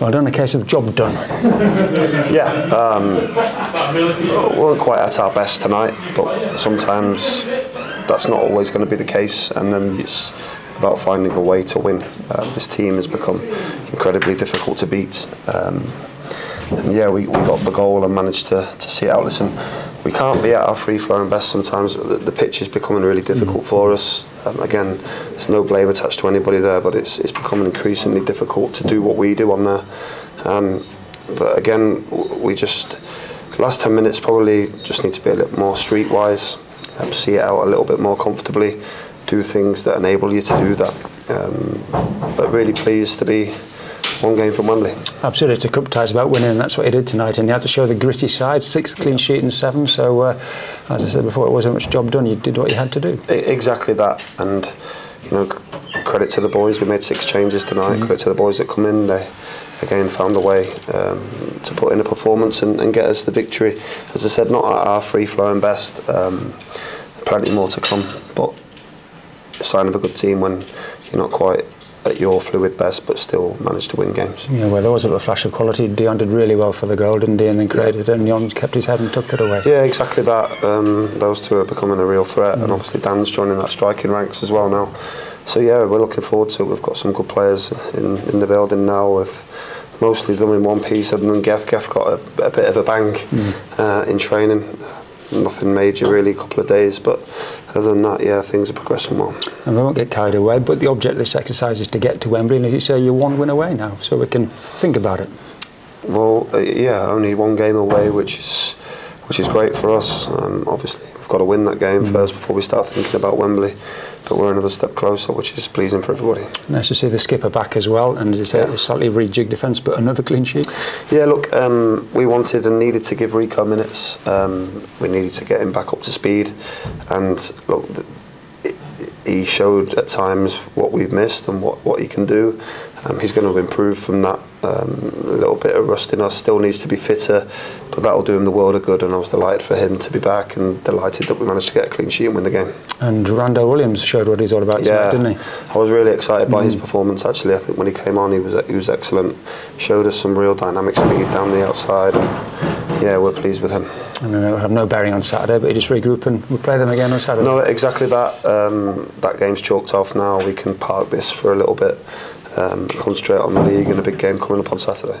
Well done, a case of job done. yeah, um, we weren't quite at our best tonight, but sometimes that's not always going to be the case, and then it's about finding a way to win. Uh, this team has become incredibly difficult to beat. Um, and yeah, we, we got the goal and managed to, to see it out. Listen, we can't be at our free flow and best sometimes. The, the pitch is becoming really difficult mm. for us. Um, again, there's no blame attached to anybody there, but it's, it's becoming increasingly difficult to do what we do on there. Um, but again, we just, last 10 minutes probably just need to be a little more streetwise, um, see it out a little bit more comfortably, do things that enable you to do that. Um, but really pleased to be one game for Wembley. Absolutely, it's a cup tie about winning, and that's what he did tonight. And he had to show the gritty side, sixth clean sheet and seven. So, uh, as I said before, it wasn't much job done. You did what you had to do. E-, exactly that, and you know, credit to the boys. We made six changes tonight. Mm. Credit to the boys that come in. They again found a way um, to put in a performance and, and, get us the victory. As I said, not at our free flowing best. Um, plenty more to come, but sign of a good team when you're not quite at your fluid best, but still managed to win games. Yeah, well, there was a little flash of quality. Dion did really well for the goal, didn't he? And then created yeah. it, and Dion kept his head and tucked it away. Yeah, exactly that. Um, those two are becoming a real threat, mm. and obviously Dan's joining that striking ranks as well now. So yeah, we're looking forward to it. We've got some good players in, in the building now. with mostly them in one piece, and then Geth. Geth got a, a bit of a bang mm. uh, in training nothing major really, a couple of days, but other than that, yeah, things are progressing well. And we won't get carried away, but the object of this exercise is to get to Wembley, and as you say, you're one win away now, so we can think about it. Well, uh, yeah, only one game away, which is which is great for us. Um, obviously, we've got to win that game mm. first before we start thinking about Wembley. But we're another step closer, which is pleasing for everybody. Nice to see the skipper back as well, and it's yeah. a slightly rejigged defence, but another clean sheet. Yeah, look, um, we wanted and needed to give Rico minutes. Um, we needed to get him back up to speed, and look. The, he showed at times what we've missed and what, what he can do. Um, he's going to improve from that um, a little bit of rust in us, still needs to be fitter, but that'll do him the world of good. And I was delighted for him to be back and delighted that we managed to get a clean sheet and win the game. And Rando Williams showed what he's all about yeah, tonight, didn't he? I was really excited by mm. his performance. Actually, I think when he came on, he was he was excellent. Showed us some real dynamic speed down the outside. And yeah, we're pleased with him. And we will have no bearing on Saturday, but we just regroup and we'll play them again on Saturday. No, exactly that. Um, that game's chalked off now. We can park this for a little bit. Um, concentrate on the league and a big game coming up on Saturday.